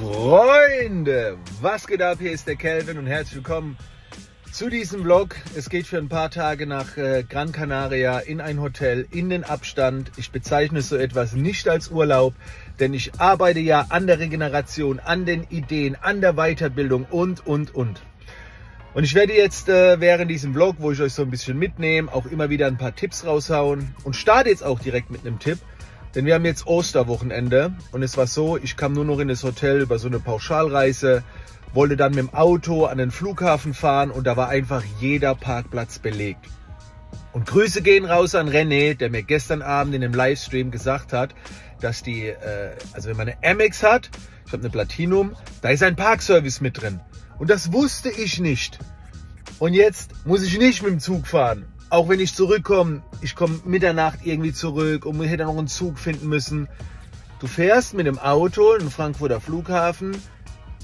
Freunde, was geht ab? Hier ist der Kelvin und herzlich willkommen zu diesem Vlog. Es geht für ein paar Tage nach äh, Gran Canaria in ein Hotel, in den Abstand. Ich bezeichne so etwas nicht als Urlaub, denn ich arbeite ja an der Regeneration, an den Ideen, an der Weiterbildung und, und, und. Und ich werde jetzt äh, während diesem Vlog, wo ich euch so ein bisschen mitnehme, auch immer wieder ein paar Tipps raushauen und starte jetzt auch direkt mit einem Tipp. Denn wir haben jetzt Osterwochenende und es war so, ich kam nur noch in das Hotel über so eine Pauschalreise, wollte dann mit dem Auto an den Flughafen fahren und da war einfach jeder Parkplatz belegt. Und Grüße gehen raus an René, der mir gestern Abend in dem Livestream gesagt hat, dass die, äh, also wenn man eine Amex hat, ich habe eine Platinum, da ist ein Parkservice mit drin. Und das wusste ich nicht. Und jetzt muss ich nicht mit dem Zug fahren. Auch wenn ich zurückkomme, ich komme Mitternacht irgendwie zurück und hätte noch einen Zug finden müssen. Du fährst mit dem Auto in den Frankfurter Flughafen,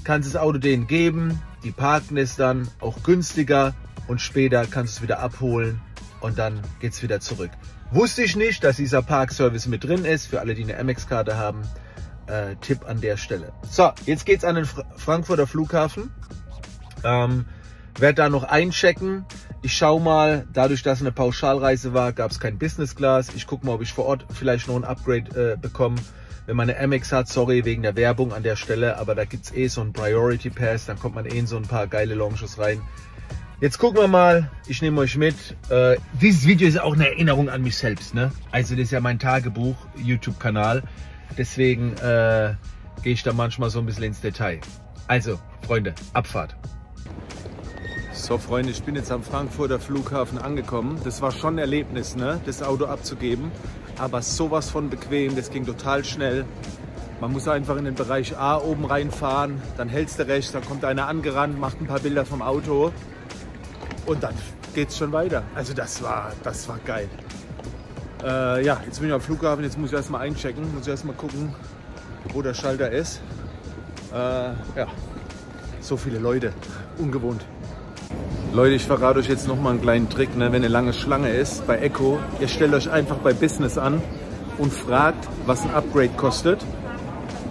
kannst das Auto denen geben, die parken es dann auch günstiger und später kannst du es wieder abholen und dann geht es wieder zurück. Wusste ich nicht, dass dieser Parkservice mit drin ist, für alle, die eine Amex-Karte haben. Äh, Tipp an der Stelle. So, jetzt geht's an den Fra Frankfurter Flughafen. Ähm, werde da noch einchecken. Ich schaue mal, dadurch, dass es eine Pauschalreise war, gab es kein Business Class. Ich gucke mal, ob ich vor Ort vielleicht noch ein Upgrade äh, bekomme. Wenn man eine Amex hat, sorry wegen der Werbung an der Stelle, aber da gibt es eh so ein Priority Pass, dann kommt man eh in so ein paar geile Launches rein. Jetzt gucken wir mal, ich nehme euch mit. Äh, dieses Video ist auch eine Erinnerung an mich selbst. Ne? Also das ist ja mein Tagebuch, YouTube-Kanal. Deswegen äh, gehe ich da manchmal so ein bisschen ins Detail. Also, Freunde, Abfahrt. So Freunde, ich bin jetzt am Frankfurter Flughafen angekommen. Das war schon ein Erlebnis, ne? das Auto abzugeben. Aber sowas von bequem, das ging total schnell. Man muss einfach in den Bereich A oben reinfahren, dann hältst du rechts, dann kommt einer angerannt, macht ein paar Bilder vom Auto und dann geht es schon weiter. Also das war, das war geil. Äh, ja, jetzt bin ich am Flughafen, jetzt muss ich erstmal einchecken, muss ich erstmal gucken, wo der Schalter ist. Äh, ja, so viele Leute, ungewohnt. Leute, ich verrate euch jetzt noch mal einen kleinen Trick, ne? wenn eine lange Schlange ist bei Echo, ihr stellt euch einfach bei Business an und fragt, was ein Upgrade kostet.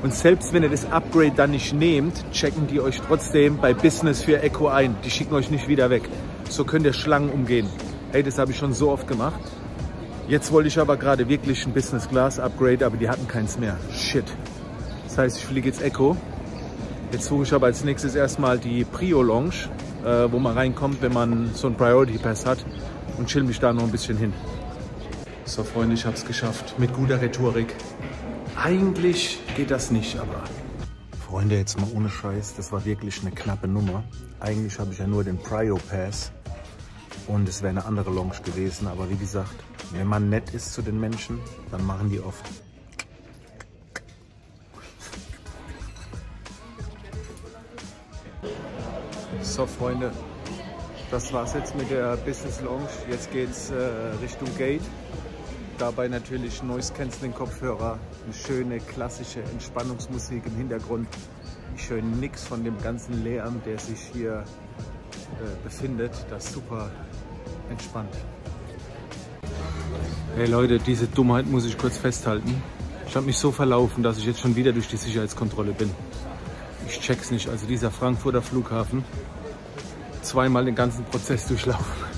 Und selbst wenn ihr das Upgrade dann nicht nehmt, checken die euch trotzdem bei Business für Echo ein. Die schicken euch nicht wieder weg. So könnt ihr Schlangen umgehen. Hey, das habe ich schon so oft gemacht. Jetzt wollte ich aber gerade wirklich ein Business Class Upgrade, aber die hatten keins mehr. Shit. Das heißt, ich fliege jetzt Echo. Jetzt suche ich aber als nächstes erstmal die Prio Lounge, äh, wo man reinkommt, wenn man so einen Priority Pass hat und chill mich da noch ein bisschen hin. So Freunde, ich habe es geschafft mit guter Rhetorik. Eigentlich geht das nicht, aber Freunde, jetzt mal ohne Scheiß, das war wirklich eine knappe Nummer. Eigentlich habe ich ja nur den Prio Pass und es wäre eine andere Lounge gewesen, aber wie gesagt, wenn man nett ist zu den Menschen, dann machen die oft. So Freunde, das war's jetzt mit der Business Lounge. Jetzt geht's äh, Richtung Gate. Dabei natürlich Noise Cancelling Kopfhörer, eine schöne klassische Entspannungsmusik im Hintergrund. Ich höre nichts von dem ganzen Lärm, der sich hier äh, befindet. Das ist super entspannt. Hey Leute, diese Dummheit muss ich kurz festhalten. Ich habe mich so verlaufen, dass ich jetzt schon wieder durch die Sicherheitskontrolle bin. Ich check's nicht. Also dieser Frankfurter Flughafen, zweimal den ganzen Prozess durchlaufen.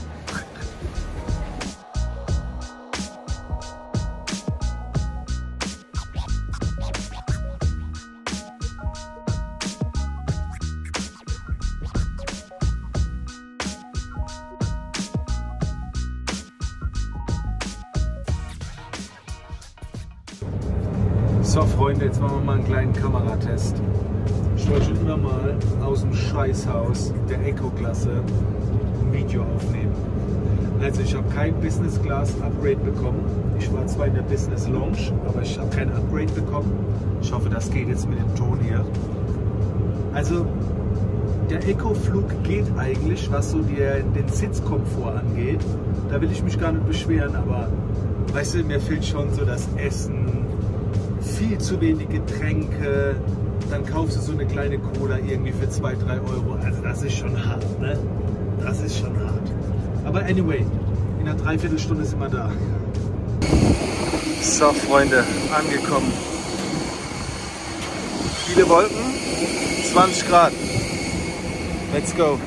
Scheißhaus der Eco-Klasse ein Video aufnehmen. Also ich habe kein Business Class Upgrade bekommen. Ich war zwar in der Business Lounge, aber ich habe kein Upgrade bekommen. Ich hoffe, das geht jetzt mit dem Ton hier. Also der Eco-Flug geht eigentlich, was so die, den Sitzkomfort angeht. Da will ich mich gar nicht beschweren, aber weißt du, mir fehlt schon so das Essen, viel zu wenig Getränke, dann kaufst du so eine kleine Cola irgendwie für 2, 3 Euro. Also das ist schon hart, ne? Das ist schon hart. Aber anyway, in einer Dreiviertelstunde sind wir da. So Freunde, angekommen. Viele Wolken, 20 Grad. Let's go.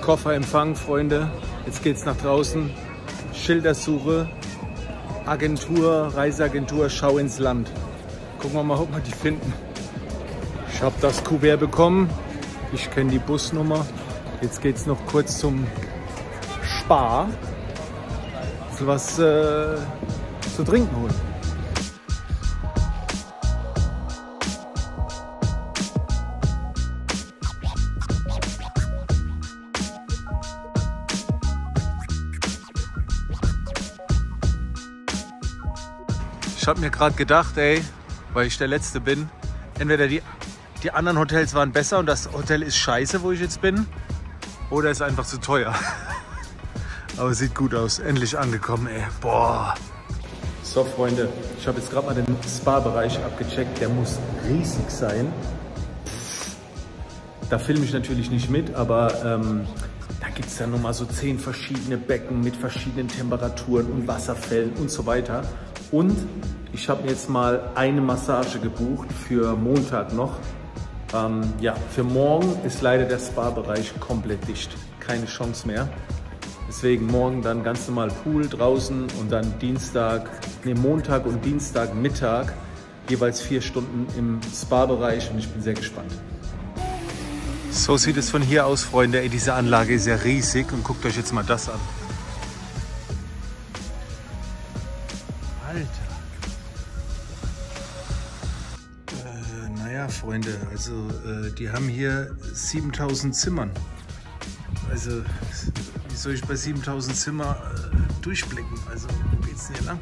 Kofferempfang, Freunde. Jetzt geht's nach draußen. Schildersuche, Agentur, Reiseagentur, Schau ins Land. Gucken wir mal, ob wir die finden. Ich habe das Kuvert bekommen. Ich kenne die Busnummer. Jetzt geht es noch kurz zum Spar. Was äh, zu trinken holen. Ich habe mir gerade gedacht, ey, weil ich der Letzte bin, entweder die, die anderen Hotels waren besser und das Hotel ist scheiße, wo ich jetzt bin, oder ist einfach zu teuer. Aber sieht gut aus. Endlich angekommen, ey. Boah. So, Freunde, ich habe jetzt gerade mal den Spa-Bereich abgecheckt. Der muss riesig sein. Da filme ich natürlich nicht mit, aber ähm, da gibt es dann nochmal so zehn verschiedene Becken mit verschiedenen Temperaturen und Wasserfällen und so weiter. Und ich habe jetzt mal eine Massage gebucht für Montag noch. Ähm, ja, für morgen ist leider der Spa-Bereich komplett dicht. Keine Chance mehr. Deswegen morgen dann ganz normal Pool draußen und dann Dienstag, nee, Montag und Dienstag Mittag jeweils vier Stunden im Spa-Bereich und ich bin sehr gespannt. So sieht es von hier aus, Freunde. Ey, diese Anlage ist ja riesig und guckt euch jetzt mal das an. Freunde, also äh, die haben hier 7000 Zimmern. Also, wie soll ich bei 7000 Zimmer äh, durchblicken? Also, wo geht's denn hier lang?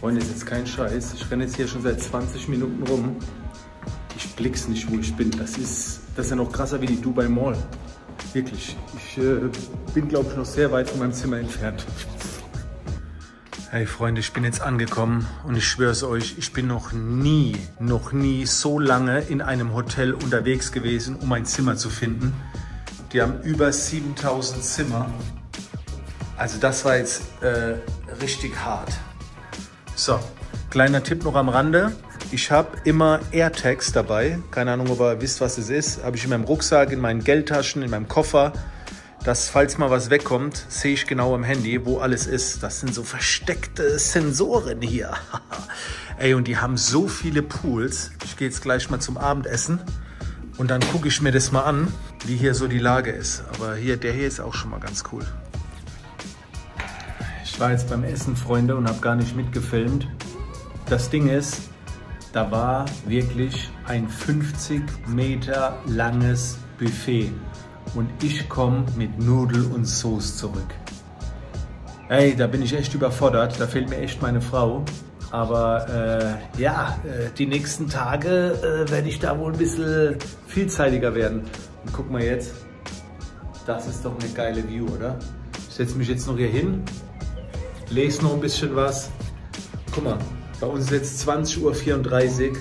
Freunde, ist jetzt kein Scheiß. Ich renne jetzt hier schon seit 20 Minuten rum. Ich blick's nicht, wo ich bin. Das ist, das ist ja noch krasser wie die Dubai Mall. Wirklich. Ich äh, bin, glaube ich, noch sehr weit von meinem Zimmer entfernt. Hey Freunde, ich bin jetzt angekommen und ich schwöre es euch, ich bin noch nie, noch nie so lange in einem Hotel unterwegs gewesen, um ein Zimmer zu finden. Die haben über 7000 Zimmer. Also das war jetzt äh, richtig hart. So, kleiner Tipp noch am Rande. Ich habe immer AirTags dabei. Keine Ahnung, ob ihr wisst, was es ist. Habe ich in meinem Rucksack, in meinen Geldtaschen, in meinem Koffer dass falls mal was wegkommt, sehe ich genau am Handy, wo alles ist. Das sind so versteckte Sensoren hier. Ey, und die haben so viele Pools. Ich gehe jetzt gleich mal zum Abendessen und dann gucke ich mir das mal an, wie hier so die Lage ist. Aber hier, der hier ist auch schon mal ganz cool. Ich war jetzt beim Essen, Freunde, und habe gar nicht mitgefilmt. Das Ding ist, da war wirklich ein 50 Meter langes Buffet und ich komme mit Nudel und Soße zurück. Ey, da bin ich echt überfordert, da fehlt mir echt meine Frau. Aber äh, ja, äh, die nächsten Tage äh, werde ich da wohl ein bisschen vielzeitiger werden. Und guck mal jetzt, das ist doch eine geile View, oder? Ich setze mich jetzt noch hier hin, lese noch ein bisschen was. Guck mal, bei uns ist jetzt 20.34 Uhr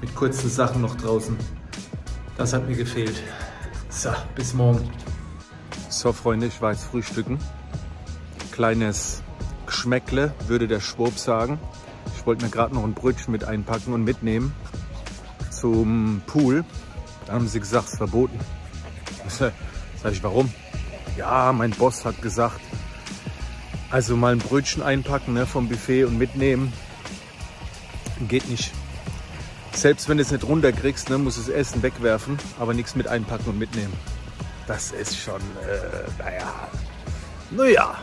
mit kurzen Sachen noch draußen. Das hat mir gefehlt. So, bis morgen. So, Freunde, ich war jetzt frühstücken. Kleines Geschmäckle, würde der Schwurb sagen. Ich wollte mir gerade noch ein Brötchen mit einpacken und mitnehmen zum Pool. Da haben sie gesagt, es ist verboten. Sag ich, warum? Ja, mein Boss hat gesagt, also mal ein Brötchen einpacken ne, vom Buffet und mitnehmen, geht nicht. Selbst wenn du es nicht runterkriegst, ne, musst du das Essen wegwerfen, aber nichts mit einpacken und mitnehmen. Das ist schon, äh, naja, naja.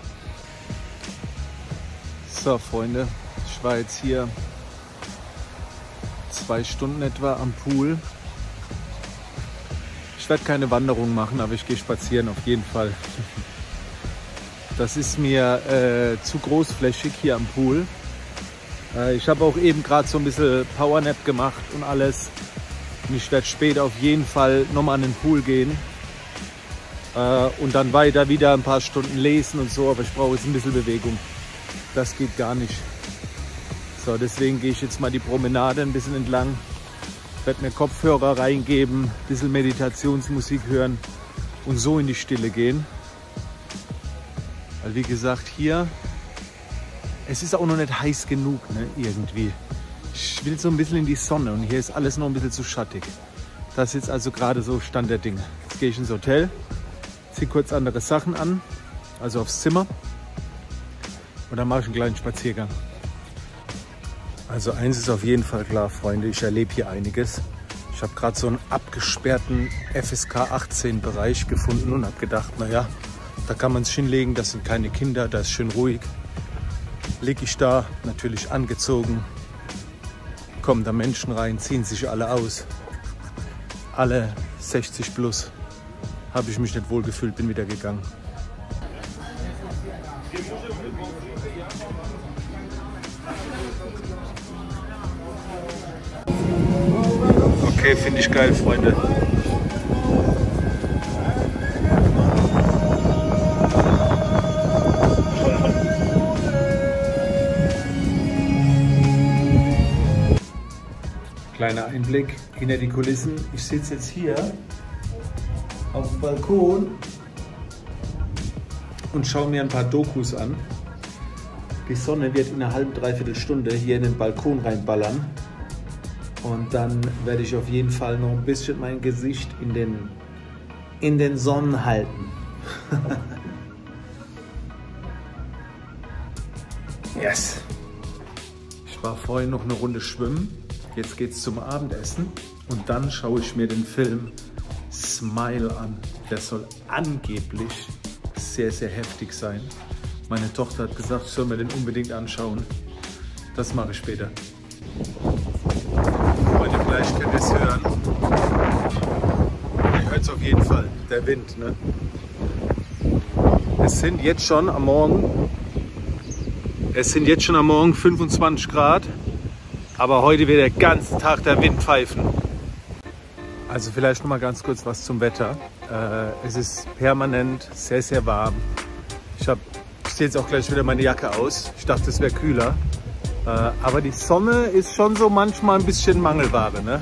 So, Freunde, ich war jetzt hier zwei Stunden etwa am Pool. Ich werde keine Wanderung machen, aber ich gehe spazieren auf jeden Fall. Das ist mir äh, zu großflächig hier am Pool. Äh, ich habe auch eben gerade so ein bisschen Powernap gemacht und alles. Und ich werde später auf jeden Fall nochmal an den Pool gehen. Äh, und dann weiter wieder ein paar Stunden lesen und so. Aber ich brauche jetzt ein bisschen Bewegung. Das geht gar nicht. So, deswegen gehe ich jetzt mal die Promenade ein bisschen entlang. Werde mir Kopfhörer reingeben, ein bisschen Meditationsmusik hören und so in die Stille gehen. Weil wie gesagt, hier es ist auch noch nicht heiß genug, ne, irgendwie. Ich will so ein bisschen in die Sonne und hier ist alles noch ein bisschen zu schattig. Das ist jetzt also gerade so Stand der Dinge. Jetzt gehe ich ins Hotel, ziehe kurz andere Sachen an, also aufs Zimmer und dann mache ich einen kleinen Spaziergang. Also eins ist auf jeden Fall klar, Freunde, ich erlebe hier einiges. Ich habe gerade so einen abgesperrten FSK 18 Bereich gefunden und habe gedacht, naja, da kann man sich hinlegen, das sind keine Kinder, da ist schön ruhig. Lege ich da, natürlich angezogen, kommen da Menschen rein, ziehen sich alle aus. Alle 60 plus habe ich mich nicht wohl gefühlt, bin wieder gegangen. Okay, finde ich geil, Freunde. Kleiner Einblick hinter die Kulissen. Ich sitze jetzt hier auf dem Balkon und schaue mir ein paar Dokus an. Die Sonne wird in einer halben, dreiviertel Stunde hier in den Balkon reinballern. Und dann werde ich auf jeden Fall noch ein bisschen mein Gesicht in den, in den Sonnen halten. yes. Ich war vorhin noch eine Runde schwimmen. Jetzt geht es zum Abendessen und dann schaue ich mir den Film Smile an. Der soll angeblich sehr, sehr heftig sein. Meine Tochter hat gesagt, ich soll mir den unbedingt anschauen. Das mache ich später. Freunde, vielleicht könnt ihr es hören. Ihr hört es auf jeden Fall. Der Wind, ne? Es sind jetzt schon am Morgen, es sind jetzt schon am Morgen 25 Grad. Aber heute wird der ganze Tag der Wind pfeifen. Also vielleicht noch mal ganz kurz was zum Wetter. Äh, es ist permanent sehr, sehr warm. Ich, hab, ich ziehe jetzt auch gleich wieder meine Jacke aus. Ich dachte, es wäre kühler. Äh, aber die Sonne ist schon so manchmal ein bisschen Mangelware. Ne?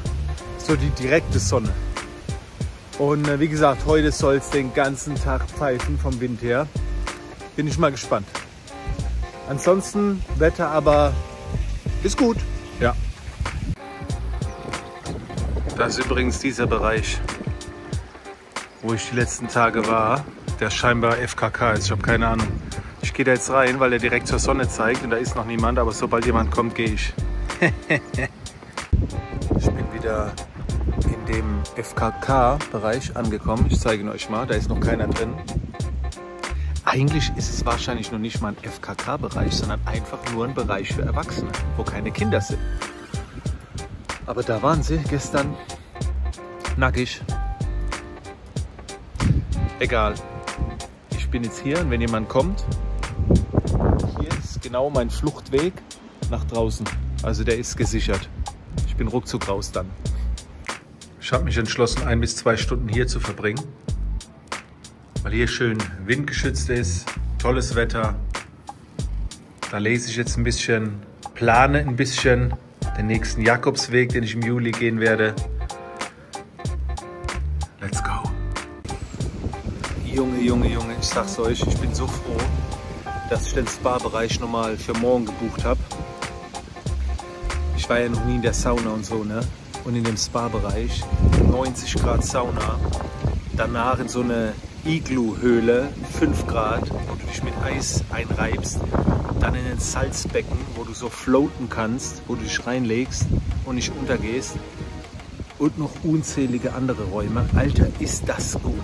So die direkte Sonne. Und äh, wie gesagt, heute soll es den ganzen Tag pfeifen vom Wind her. Bin ich mal gespannt. Ansonsten Wetter aber ist gut. Ja. Das ist übrigens dieser Bereich, wo ich die letzten Tage war, der scheinbar FKK ist. Ich habe keine Ahnung. Ich gehe da jetzt rein, weil er direkt zur Sonne zeigt und da ist noch niemand, aber sobald jemand kommt, gehe ich. ich bin wieder in dem FKK-Bereich angekommen. Ich zeige ihn euch mal, da ist noch keiner drin. Eigentlich ist es wahrscheinlich noch nicht mal ein FKK-Bereich, sondern einfach nur ein Bereich für Erwachsene, wo keine Kinder sind. Aber da waren sie gestern nackig. Egal. Ich bin jetzt hier und wenn jemand kommt, hier ist genau mein Fluchtweg nach draußen. Also der ist gesichert. Ich bin ruckzuck raus dann. Ich habe mich entschlossen, ein bis zwei Stunden hier zu verbringen weil hier schön windgeschützt ist, tolles Wetter. Da lese ich jetzt ein bisschen, plane ein bisschen den nächsten Jakobsweg, den ich im Juli gehen werde. Let's go. Junge, Junge, Junge, ich sag's euch, ich bin so froh, dass ich den Spa-Bereich nochmal für morgen gebucht habe. Ich war ja noch nie in der Sauna und so, ne? Und in dem Spa-Bereich, 90 Grad Sauna, danach in so eine Iglu-Höhle, 5 Grad, wo du dich mit Eis einreibst. Dann in ein Salzbecken, wo du so floaten kannst, wo du dich reinlegst und nicht untergehst. Und noch unzählige andere Räume. Alter, ist das gut.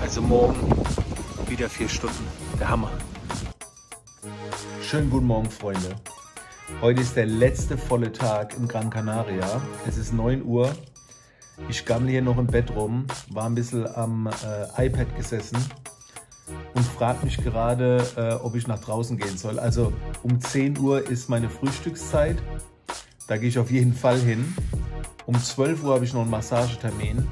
Also morgen wieder vier Stunden. Der Hammer. Schönen guten Morgen, Freunde. Heute ist der letzte volle Tag in Gran Canaria. Es ist 9 Uhr ich gammle hier noch im Bett rum, war ein bisschen am äh, iPad gesessen und frage mich gerade, äh, ob ich nach draußen gehen soll. Also um 10 Uhr ist meine Frühstückszeit. Da gehe ich auf jeden Fall hin. Um 12 Uhr habe ich noch einen Massagetermin.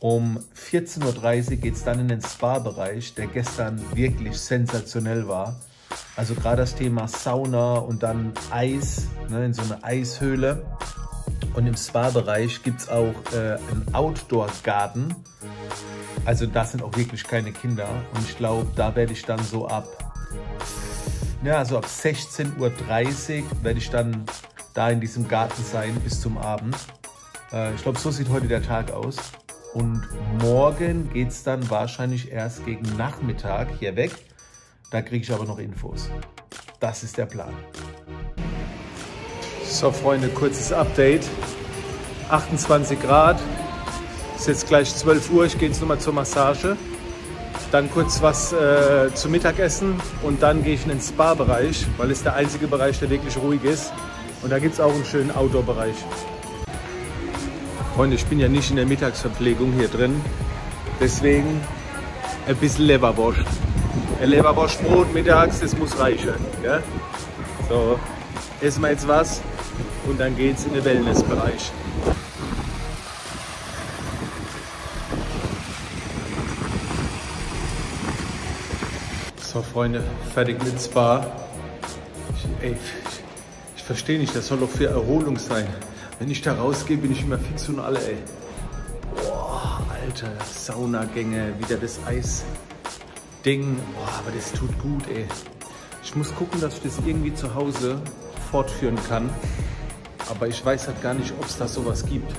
Um 14.30 Uhr geht es dann in den Spa-Bereich, der gestern wirklich sensationell war. Also gerade das Thema Sauna und dann Eis, ne, in so eine Eishöhle. Und im Spa-Bereich gibt es auch äh, einen Outdoor-Garten. Also da sind auch wirklich keine Kinder. Und ich glaube, da werde ich dann so ab, ja, so ab 16.30 Uhr werde ich dann da in diesem Garten sein bis zum Abend. Äh, ich glaube, so sieht heute der Tag aus. Und morgen geht es dann wahrscheinlich erst gegen Nachmittag hier weg. Da kriege ich aber noch Infos. Das ist der Plan. So Freunde, kurzes Update. 28 Grad. Ist jetzt gleich 12 Uhr. Ich gehe jetzt nochmal zur Massage. Dann kurz was äh, zum Mittagessen und dann gehe ich in den Spa-Bereich, weil es der einzige Bereich, der wirklich ruhig ist. Und da gibt es auch einen schönen Outdoor-Bereich. Freunde, ich bin ja nicht in der Mittagsverpflegung hier drin. Deswegen ein bisschen Leberwurst. Ein Leberwurstbrot mittags, das muss reichen. Gell? So, essen wir jetzt was und dann geht es in den Wellnessbereich. So, Freunde, fertig mit Spa. Ich, ey, ich, ich verstehe nicht, das soll doch für Erholung sein. Wenn ich da rausgehe, bin ich immer fix und alle, ey. Boah, Alter, Saunagänge, wieder das Eisding. Boah, aber das tut gut, ey. Ich muss gucken, dass ich das irgendwie zu Hause fortführen kann. Aber ich weiß halt gar nicht, ob es da sowas gibt.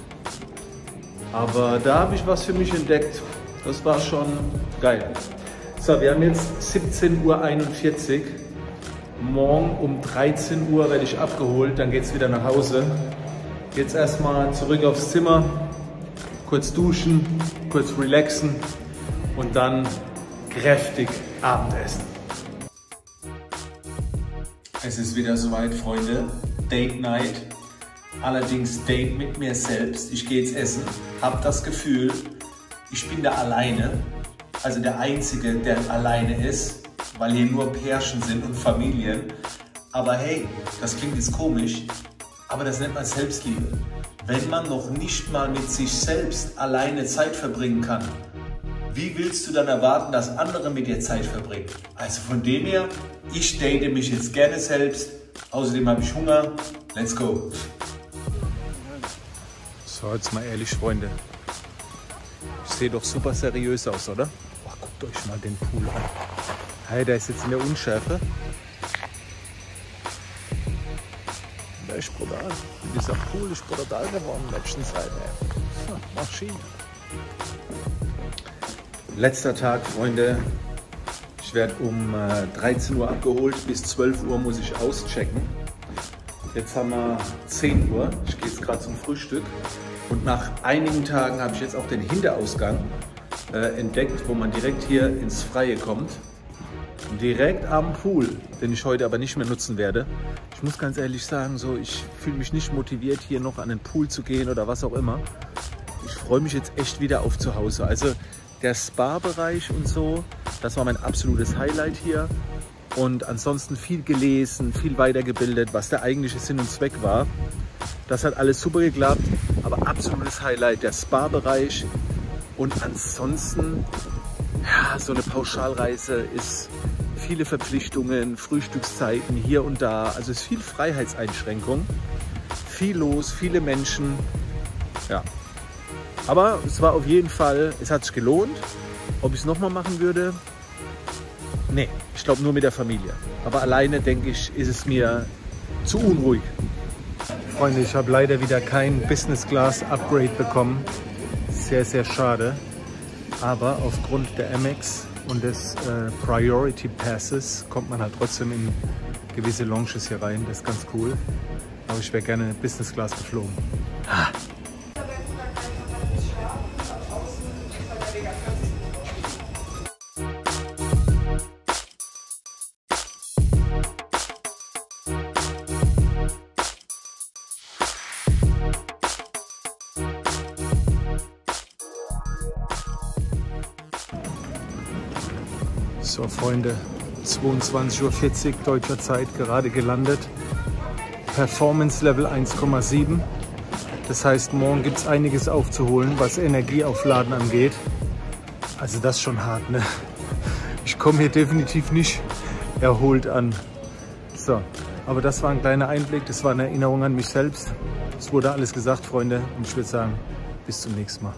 Aber da habe ich was für mich entdeckt. Das war schon geil. So, wir haben jetzt 17.41 Uhr. Morgen um 13 Uhr werde ich abgeholt, dann geht es wieder nach Hause. Jetzt erstmal zurück aufs Zimmer, kurz duschen, kurz relaxen und dann kräftig Abendessen. Es ist wieder soweit, Freunde. Date Night. Allerdings Date mit mir selbst. Ich gehe jetzt essen, habe das Gefühl, ich bin da alleine. Also der Einzige, der alleine ist, weil hier nur Pärchen sind und Familien. Aber hey, das klingt jetzt komisch, aber das nennt man Selbstliebe. Wenn man noch nicht mal mit sich selbst alleine Zeit verbringen kann, wie willst du dann erwarten, dass andere mit dir Zeit verbringen? Also von dem her, ich date mich jetzt gerne selbst. Außerdem habe ich Hunger. Let's go. So, jetzt mal ehrlich, Freunde. Ich sehe doch super seriös aus, oder? Oh, guckt euch mal den Pool an. Hey, der ist jetzt in der Unschärfe. Der ist brutal. Dieser Pool ist brutal geworden in letzter Zeit. Ey. Maschine. Letzter Tag, Freunde. Ich werde um 13 Uhr abgeholt. Bis 12 Uhr muss ich auschecken. Jetzt haben wir 10 Uhr. Ich gehe jetzt gerade zum Frühstück. Und nach einigen Tagen habe ich jetzt auch den Hinterausgang äh, entdeckt, wo man direkt hier ins Freie kommt. Direkt am Pool, den ich heute aber nicht mehr nutzen werde. Ich muss ganz ehrlich sagen, so ich fühle mich nicht motiviert, hier noch an den Pool zu gehen oder was auch immer. Ich freue mich jetzt echt wieder auf zu Hause. Also der Spa-Bereich und so, das war mein absolutes Highlight hier. Und ansonsten viel gelesen, viel weitergebildet, was der eigentliche Sinn und Zweck war. Das hat alles super geklappt, aber absolutes Highlight der Spa-Bereich. Und ansonsten, ja, so eine Pauschalreise ist viele Verpflichtungen, Frühstückszeiten hier und da. Also es ist viel Freiheitseinschränkung, viel los, viele Menschen. Ja. Aber es war auf jeden Fall, es hat sich gelohnt. Ob ich es nochmal machen würde? Nee, ich glaube nur mit der Familie. Aber alleine, denke ich, ist es mir zu unruhig. Freunde, ich habe leider wieder kein Business Class Upgrade bekommen. Sehr, sehr schade. Aber aufgrund der Amex und des äh, Priority Passes kommt man halt trotzdem in gewisse Lounges hier rein. Das ist ganz cool. Aber ich wäre gerne Business Class geflogen. Ah. So, Freunde, 22.40 Uhr deutscher Zeit gerade gelandet. Performance Level 1,7. Das heißt, morgen gibt es einiges aufzuholen, was Energieaufladen angeht. Also das ist schon hart, ne? Ich komme hier definitiv nicht erholt an. So, aber das war ein kleiner Einblick, das war eine Erinnerung an mich selbst. Es wurde alles gesagt, Freunde, und ich würde sagen, bis zum nächsten Mal.